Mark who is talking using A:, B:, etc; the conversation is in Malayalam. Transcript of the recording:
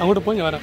A: അങ്ങോട്ട് പോയി ഞാൻ വരാം.